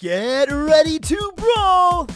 Get ready to brawl!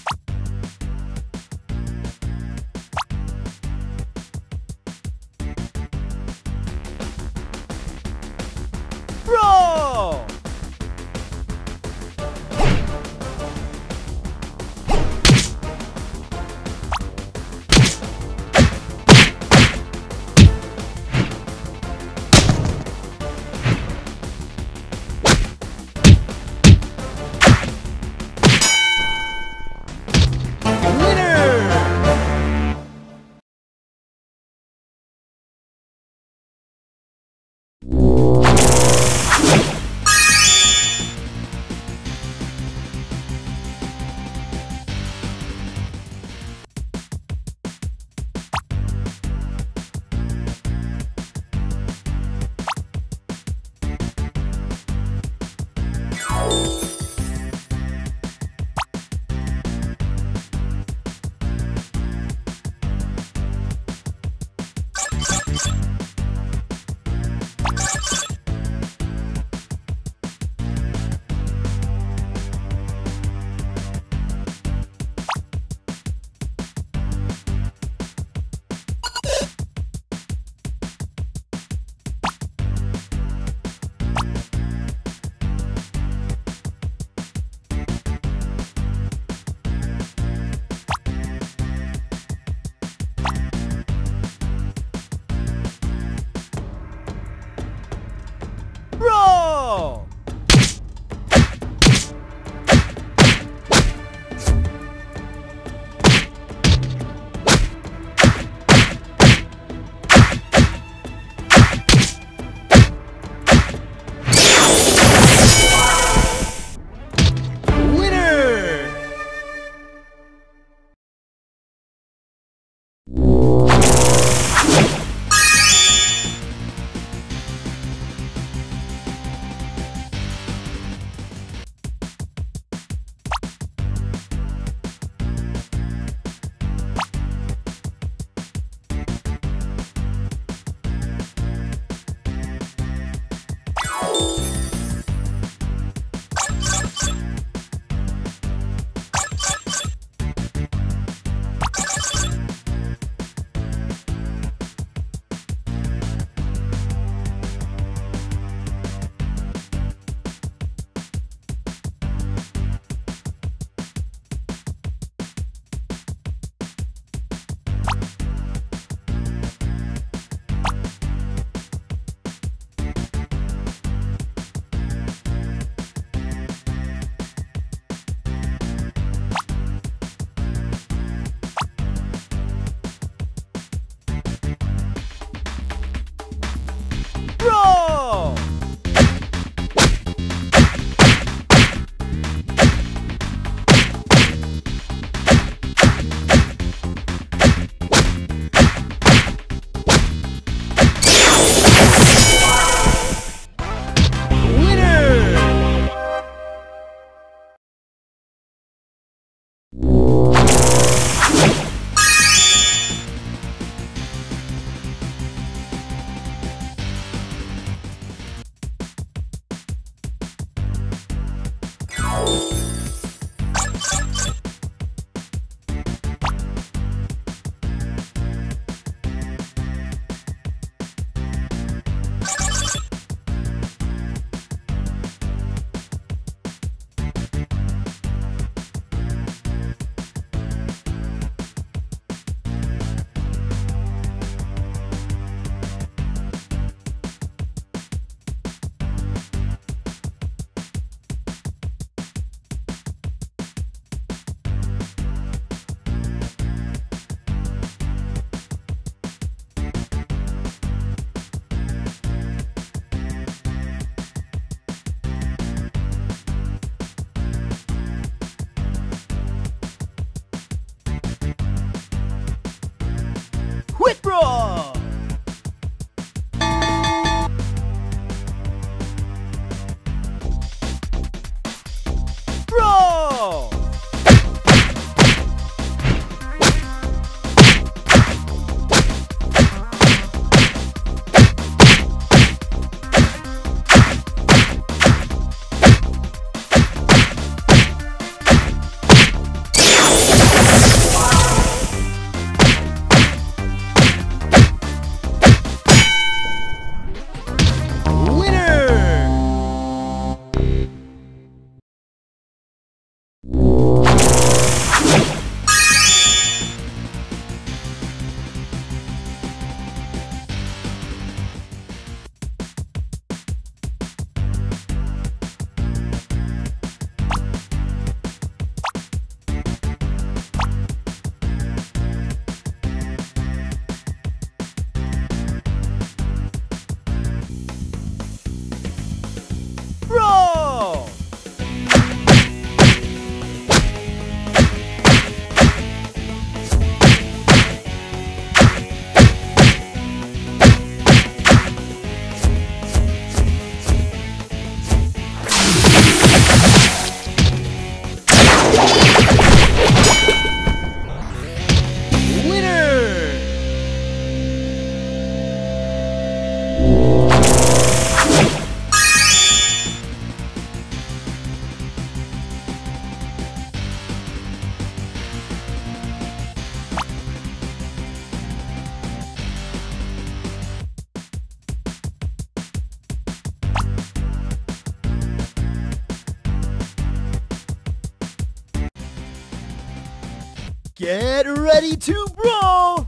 Get ready to brawl!